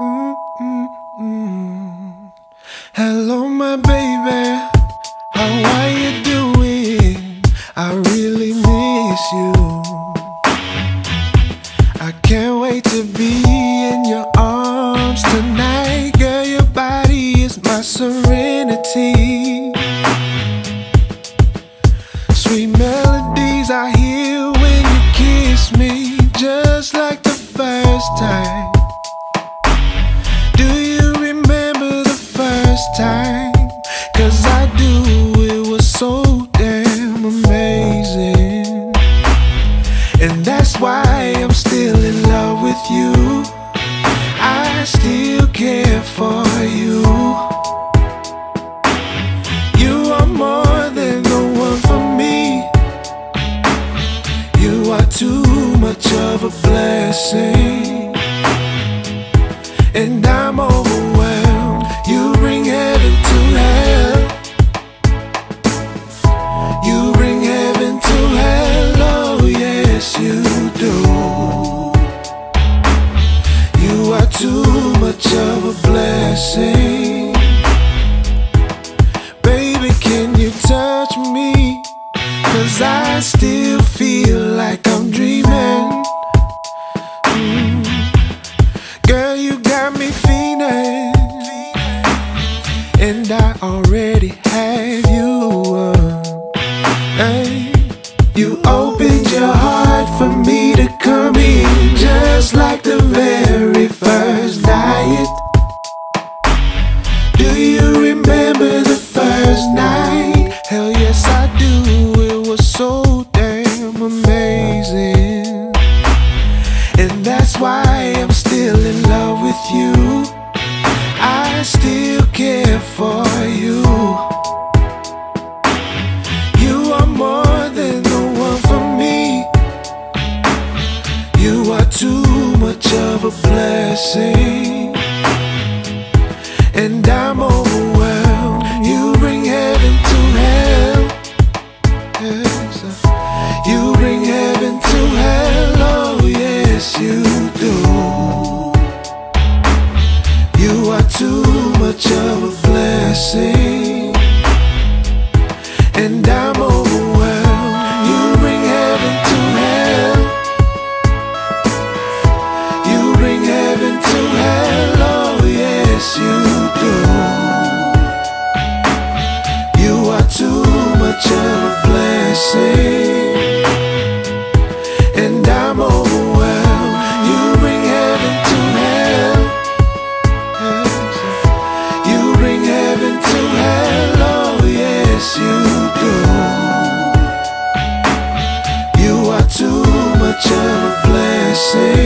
Mm-mm-mm. Hello, my baby. How are you doing? I really miss you. I can't wait to be in your arms tonight. Girl, your body is my serenity. Sweet melodies I hear when you kiss me, just like the first time. First time? Cause I do, it was so damn amazing. And that's why I'm still in love with you. I still care for you. You are more than the one for me. You are too much of a blessing. And I'm And I already have you. hey. You opened your heart for me to come in, just like the very first night. Do you remember the first night? Hell yes, I do. It was so damn amazing. And that's why I'm still in love with you. For you. You are more than the one for me. You are too much of a blessing. and I'm overwhelmed. You bring heaven to hell. You bring heaven to hell, oh yes you do. You are too much of a blessing. Say.